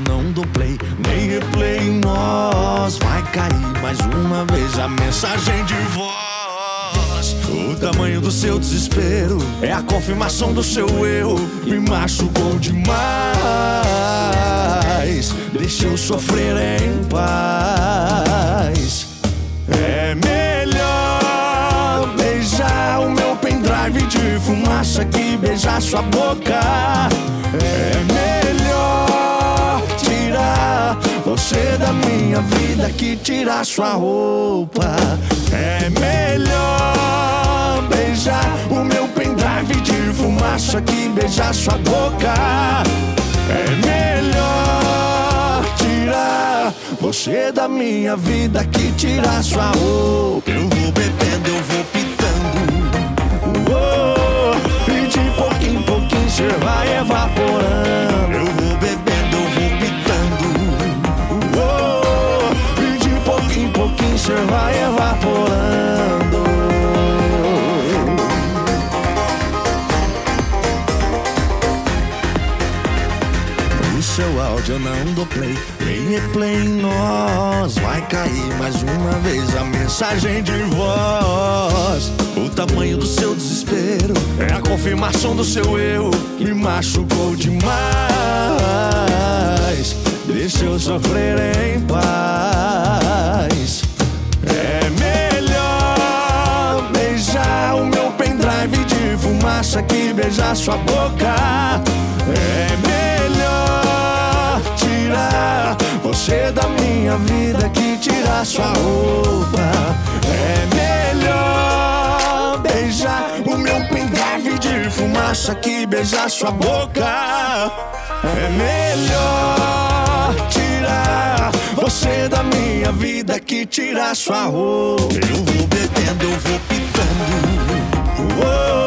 não dou play, nem replay em nós. Vai cair mais uma vez a mensagem de voz. O tamanho do seu desespero é a confirmação do seu erro. Me machucou demais. Deixa eu sofrer em paz. É melhor beijar o meu pendrive de fumaça que beijar sua boca. É melhor minha vida que tirar sua roupa. É melhor beijar o meu pendrive de fumaça que beijar sua boca. É melhor tirar você da minha vida que tirar sua roupa. Eu vou bebendo, eu vou pitando. Oh, e de pouquinho em pouquinho cê vai evaporando. Seu áudio eu não dou play, nem replay em nós. Vai cair mais uma vez a mensagem de voz. O tamanho do seu desespero é a confirmação do seu erro. Me machucou demais. Deixa eu sofrer em paz. É melhor beijar o meu pendrive de fumaça que beijar sua boca. É melhor você da minha vida que tirar sua roupa. É melhor beijar o meu pendrive de fumaça que beijar sua boca. É melhor tirar você da minha vida que tirar sua roupa. Eu vou bebendo, eu vou pitando. Oh,